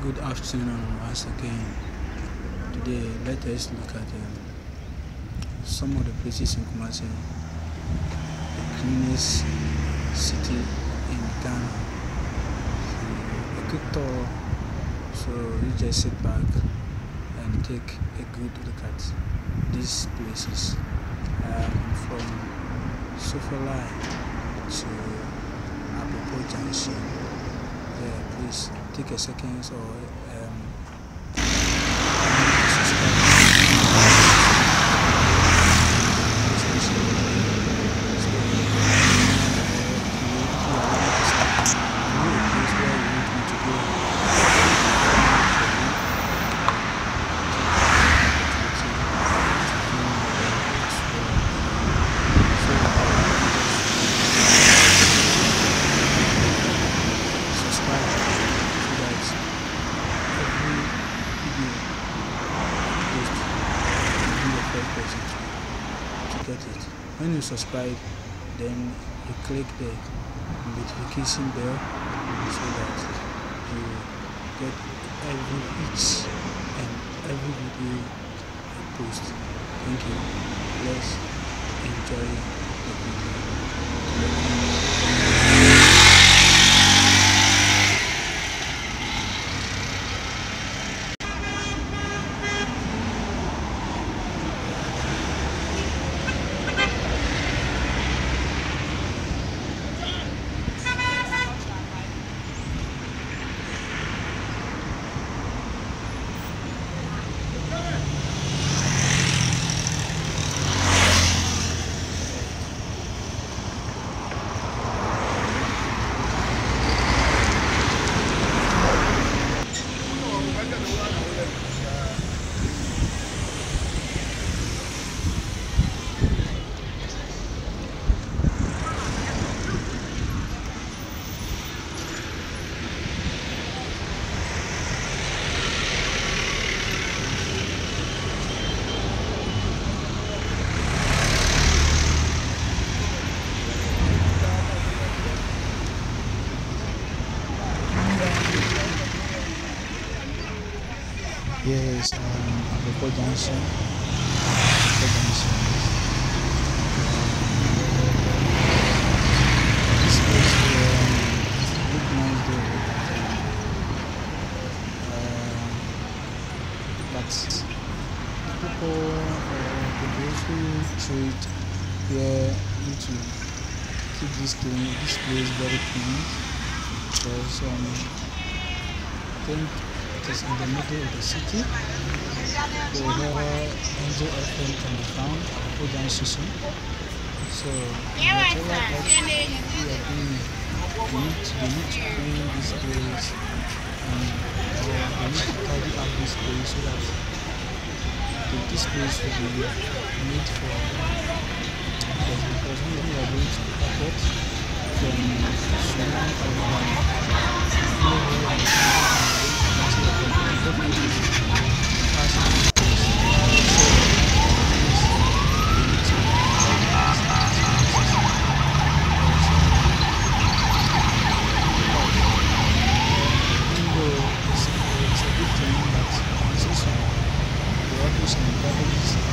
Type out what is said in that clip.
Good afternoon once again. Today, let us look at um, some of the places in Kumasi, the cleanest city in Ghana. So, a quick tour, so you just sit back and take a good look at these places. Um, from Sofala to Apopo Junction. Yeah, please take a second or um, subscribe so that every video post will be the first person to, to get it. When you subscribe, then you click the notification bell so that you get every each and every video I post. Thank you. Let's enjoy the video. Here is um, Apopo Junction. Apopo Junction. This place um, look nice though. Um, but people, uh, the who trade here need to keep this clean, this place very clean because um, I think is in the middle of the city. Where Angel FM can be found at Apopo Junction. So whatever else we are doing, we need to, we need to clean this place and uh, we need to tidy up this place so that this place will be made for interesting properties.